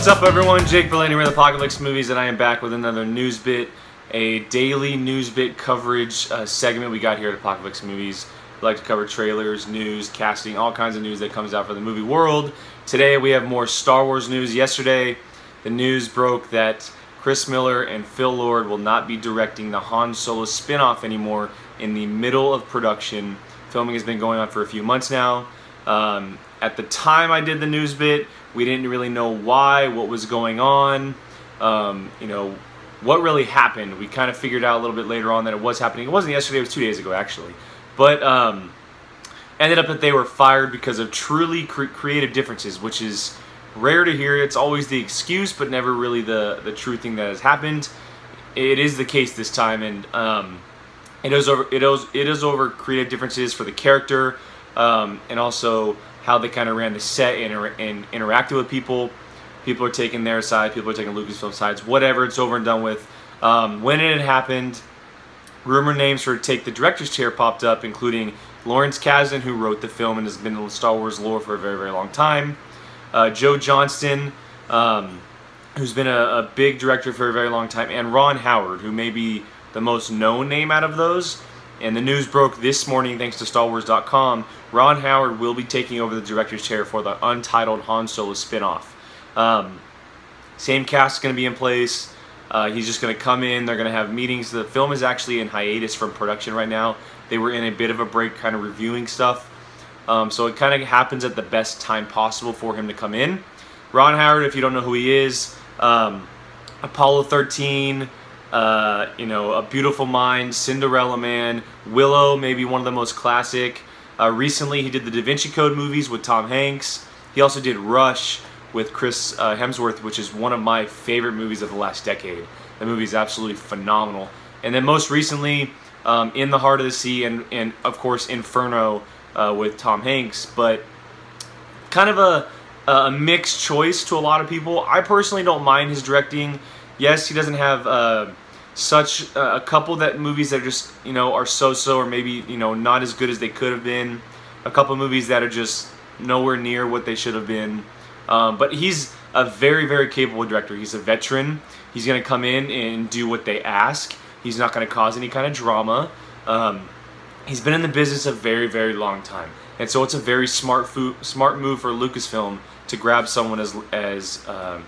What's up, everyone? Jake Berlin with Apocaflix Movies, and I am back with another news bit, a daily news bit coverage uh, segment we got here at Apocaflix Movies. We like to cover trailers, news, casting, all kinds of news that comes out for the movie world. Today we have more Star Wars news. Yesterday, the news broke that Chris Miller and Phil Lord will not be directing the Han Solo spin-off anymore in the middle of production. Filming has been going on for a few months now. Um, at the time I did the news bit, we didn't really know why, what was going on, um, you know, what really happened. We kind of figured out a little bit later on that it was happening. It wasn't yesterday, it was two days ago actually. But um, ended up that they were fired because of truly cre creative differences, which is rare to hear. It's always the excuse, but never really the, the true thing that has happened. It is the case this time, and um, it is over. It is it is over creative differences for the character, um, and also how they kind of ran the set and, and interacted with people. People are taking their side, people are taking Lucasfilm sides, whatever, it's over and done with. Um, when it had happened, rumor names for Take the Director's Chair popped up, including Lawrence Kasdan, who wrote the film and has been in Star Wars lore for a very, very long time. Uh, Joe Johnston, um, who's been a, a, big director for a very long time, and Ron Howard, who may be the most known name out of those. And the news broke this morning thanks to StarWars.com. Ron Howard will be taking over the director's chair for the untitled Han Solo spinoff. Um, same cast is going to be in place. Uh, he's just going to come in. They're going to have meetings. The film is actually in hiatus from production right now. They were in a bit of a break, kind of reviewing stuff. Um, so it kind of happens at the best time possible for him to come in. Ron Howard, if you don't know who he is, um, Apollo 13, uh, you know, A Beautiful Mind, Cinderella Man, Willow, maybe one of the most classic. Uh, recently, he did the Da Vinci Code movies with Tom Hanks. He also did Rush with Chris uh, Hemsworth, which is one of my favorite movies of the last decade. The movie is absolutely phenomenal. And then most recently, um, In the Heart of the Sea, and, and of course, Inferno uh, with Tom Hanks. But kind of a, a mixed choice to a lot of people. I personally don't mind his directing. Yes, he doesn't have uh, such a couple that movies that are just you know are so-so or maybe you know not as good as they could have been. A couple movies that are just nowhere near what they should have been. Um, but he's a very very capable director. He's a veteran. He's going to come in and do what they ask. He's not going to cause any kind of drama. Um, he's been in the business a very very long time, and so it's a very smart smart move for Lucasfilm to grab someone as as uh,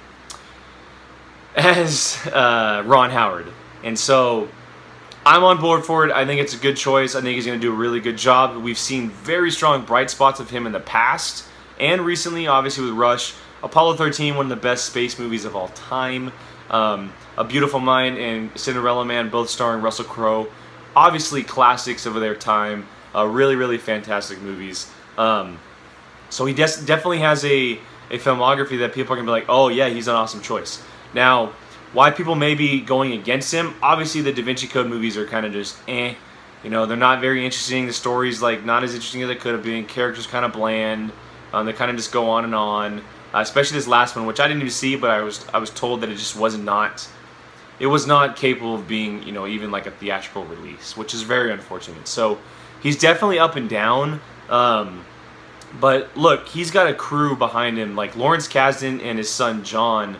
as uh, Ron Howard. And so I'm on board for it. I think it's a good choice. I think he's going to do a really good job. We've seen very strong bright spots of him in the past and recently, obviously, with Rush. Apollo 13, one of the best space movies of all time. Um, a Beautiful Mind and Cinderella Man, both starring Russell Crowe. Obviously, classics of their time. Uh, really, really fantastic movies. Um, so he definitely has a, a filmography that people are going to be like, oh, yeah, he's an awesome choice. Now, why people may be going against him. Obviously, the Da Vinci Code movies are kind of just eh. You know, they're not very interesting. The story's like not as interesting as it could have been. Characters kind of bland. Um, they kind of just go on and on. Uh, especially this last one, which I didn't even see, but I was I was told that it just was not. It was not capable of being, you know, even like a theatrical release, which is very unfortunate. So he's definitely up and down. Um, but look, he's got a crew behind him, like Lawrence Kasdan and his son John.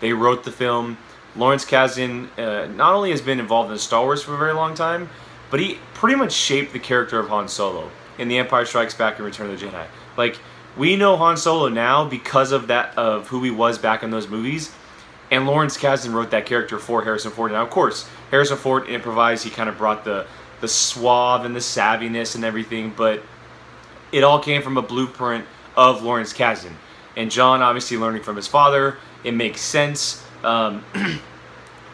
They wrote the film. Lawrence Kasdan uh, not only has been involved in Star Wars for a very long time, but he pretty much shaped the character of Han Solo in The Empire Strikes Back and Return of the Jedi. Like we know Han Solo now because of that of who he was back in those movies, and Lawrence Kasdan wrote that character for Harrison Ford. Now, of course, Harrison Ford improvised. He kind of brought the the suave and the savviness and everything, but it all came from a blueprint of Lawrence Kasdan. And John, obviously, learning from his father, it makes sense. Um,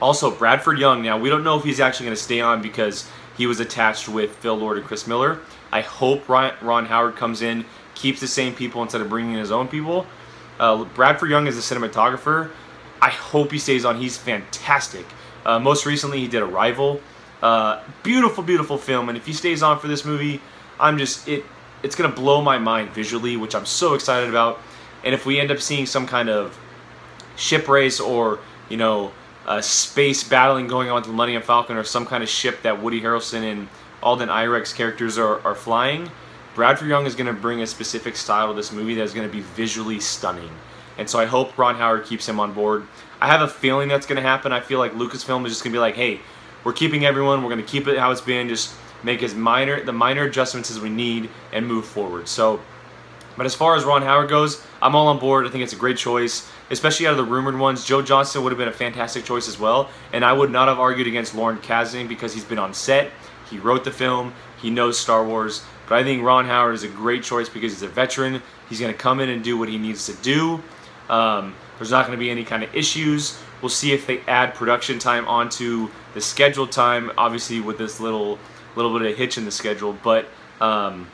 also, Bradford Young. Now, we don't know if he's actually going to stay on because he was attached with Phil Lord and Chris Miller. I hope Ron, Ron Howard comes in, keeps the same people instead of bringing in his own people. Uh, Bradford Young is a cinematographer. I hope he stays on. He's fantastic. Uh, most recently, he did Arrival. Uh, beautiful, beautiful film. And if he stays on for this movie, I'm just it. It's gonna blow my mind visually, which I'm so excited about. And if we end up seeing some kind of ship race or, you know, space battling going on with the Millennium Falcon or some kind of ship that Woody Harrelson and Alden Ehrenreich's characters are, are flying, Bradford Young is going to bring a specific style to this movie that is going to be visually stunning. and so I hope Ron Howard keeps him on board. I have a feeling that's going to happen. I feel like Lucasfilm is just going to be like, hey, we're keeping everyone. We're going to keep it how it's been. Just make as minor the minor adjustments as we need and move forward. So, but as far as Ron Howard goes, I'm all on board. I think it's a great choice, especially out of the rumored ones. Joe Johnston would have been a fantastic choice as well, and I would not have argued against Lawrence Kasdan because he's been on set, he wrote the film, he knows Star Wars. But I think Ron Howard is a great choice because he's a veteran. He's going to come in and do what he needs to do. Um, there's not going to be any kind of issues. We'll see if they add production time onto the scheduled time, obviously with this little little bit of hitch in the schedule. But um,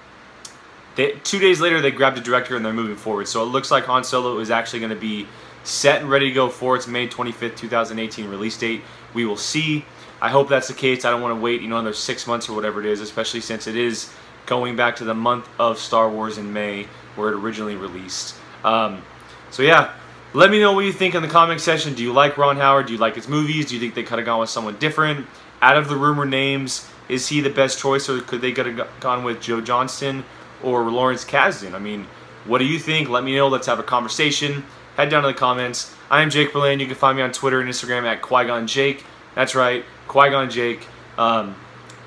they, two days later, they grabbed a director and they're moving forward. So it looks like Han Solo is actually going to be set and ready to go for its May 25th, 2018 release date. We will see. I hope that's the case. I don't want to wait, you know, another six months or whatever it is, especially since it is going back to the month of Star Wars in May, where it originally released. Um, so yeah, let me know what you think in the comment section. Do you like Ron Howard? Do you like his movies? Do you think they could have gone with someone different? Out of the rumor names, is he the best choice, or could they could have gone with Joe Johnston or Lawrence Kasdan? I mean, what do you think? Let me know. Let's have a conversation. Head down to the comments. I am Jake Berlin. You can find me on Twitter and Instagram at Qui-Gon Jake. That's right, Qui-Gon Jake. Um,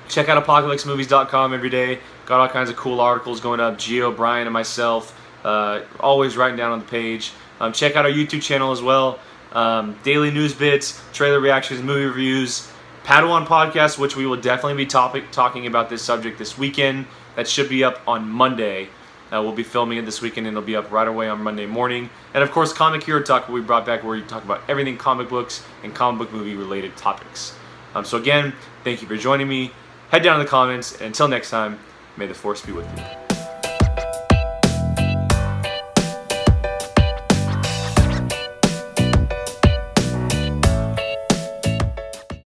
check out apocaflixmovies.com every day. Got all kinds of cool articles going up. Gio, Brian, and myself uh, always writing down on the page. Um, check out our YouTube channel as well. Um, daily news bits, trailer reactions, movie reviews, Padawan podcast, which we will definitely be topic talking about this subject this weekend. That should be up on Monday. Uh, we'll be filming it this weekend and it'll be up right away on Monday morning. And of course, Comic Hero Talk, we brought back where we talk about everything comic books and comic book movie related topics. Um, so again, thank you for joining me. Head down in the comments. And until next time, may the force be with you.